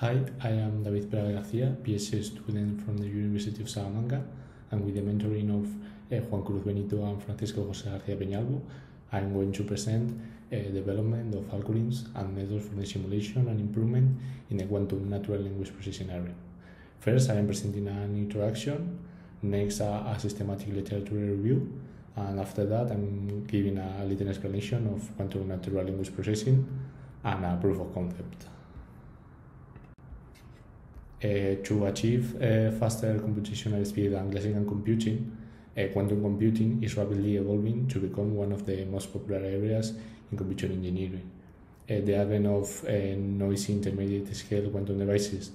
Hi, I am David Peral Garcia, PhD student from the University of Salamanca, and with the mentoring of uh, Juan Cruz Benito and Francisco José García Peñalvo, I'm going to present uh, development of algorithms and methods for the simulation and improvement in the quantum natural language processing area. First, I am presenting an introduction, next a, a systematic literature review, and after that I'm giving a little explanation of quantum natural language processing and a proof of concept. Uh, to achieve uh, faster computational speed than classical computing, uh, quantum computing is rapidly evolving to become one of the most popular areas in computer engineering. the advent of noisy intermediate scale quantum devices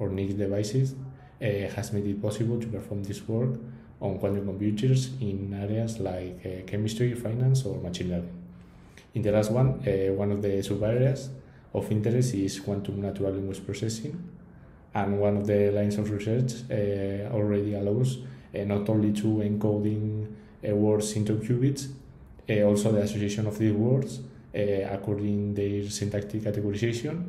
or NISQ devices has made it possible to perform this work on quantum computers in areas like chemistry, finance, or machine learning. In the last one, one of the sub areas of interest is quantum natural language processing, and one of the lines of research uh, already allows uh, not only to encoding uh, words into qubits, also the association of these words according their syntactic categorization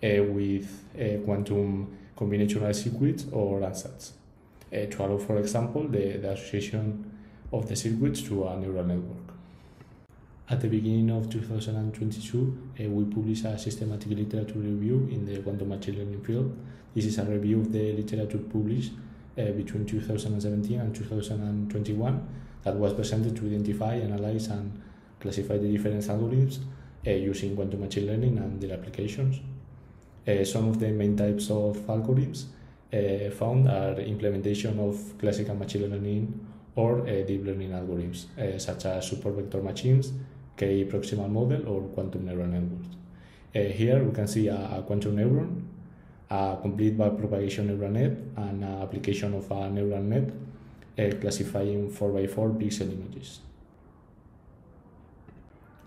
with quantum combinatorial circuits or ansatz to allow, for example, the, the association of the circuits to a neural network. At the beginning of 2022, uh, we published a systematic literature review in the quantum machine learning field. This is a review of the literature published uh, between 2017 and 2021 that was presented to identify, analyze, and classify the different algorithms uh, using quantum machine learning and their applications. Some of the main types of algorithms found are implementation of classical machine learning or deep learning algorithms, such as support vector machines, K-proximal model or quantum neural networks. Uh, here we can see a, a, quantum neuron, a complete backpropagation neural net, and an application of a neural net uh, classifying 4x4 pixel images.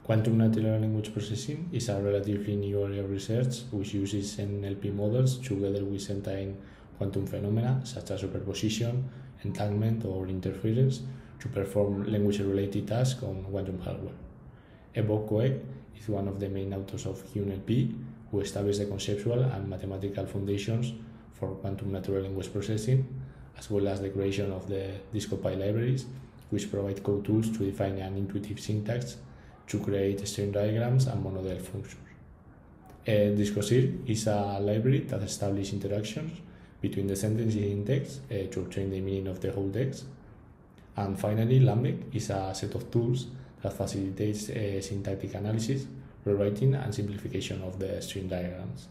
Quantum natural language processing is a relatively new area of research which uses NLP models together with certain quantum phenomena such as superposition, entanglement, or interference to perform language-related tasks on quantum hardware. Evok is one of the main authors of QNLP, who established the conceptual and mathematical foundations for quantum natural language processing, as well as the creation of the DiscoPy libraries, which provide code tools to define an intuitive syntax to create string diagrams and monoidal functions. Uh, is a library that establishes interactions between the sentences in text uh, to obtain the meaning of the whole text. And finally, lambeq is a set of tools that facilitates uh, syntactic analysis, rewriting, and simplification of the string diagrams,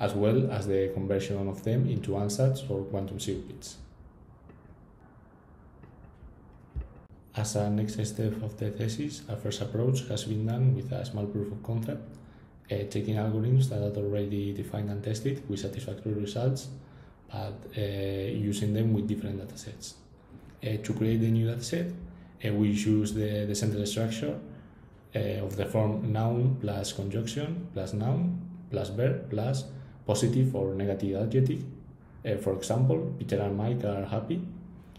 as well as the conversion of them into ansatz or quantum circuits. As a next step of the thesis, a first approach has been done with a small proof of concept, uh, taking algorithms that are already defined and tested with satisfactory results, but uh, using them with different datasets. Uh, to create the new dataset, we use the, the sentence structure uh, of the form noun plus conjunction plus noun plus verb plus positive or negative adjective. Uh, for example, Peter and Mike are happy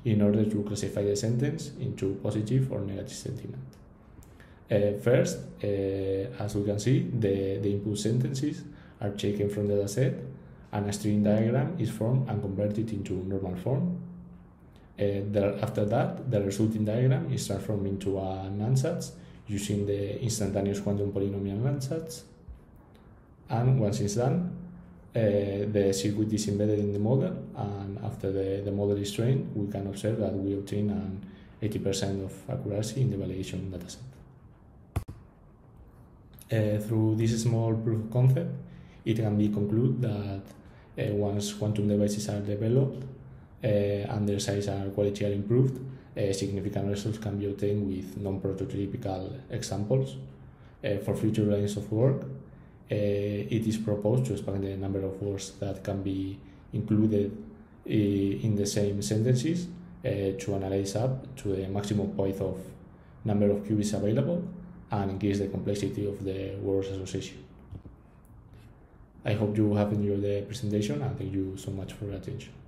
in order to classify the sentence into positive or negative sentiment. Uh, first, uh, as we can see, the, the input sentences are taken from the dataset and a string diagram is formed and converted into normal form there, after that, the resulting diagram is transformed into an ansatz using the instantaneous quantum polynomial ansatz. And once it's done, uh, the circuit is embedded in the model, and after the, the model is trained, we can observe that we obtain an 80% of accuracy in the validation dataset. Uh, through this small proof of concept, it can be concluded that uh, once quantum devices are developed, uh, and their size and quality are improved, uh, significant results can be obtained with non-prototypical examples. Uh, for future lines of work, it is proposed to expand the number of words that can be included in the same sentences to analyze up to the maximum point of number of qubits available and increase the complexity of the words association. I hope you have enjoyed the presentation and thank you so much for your attention.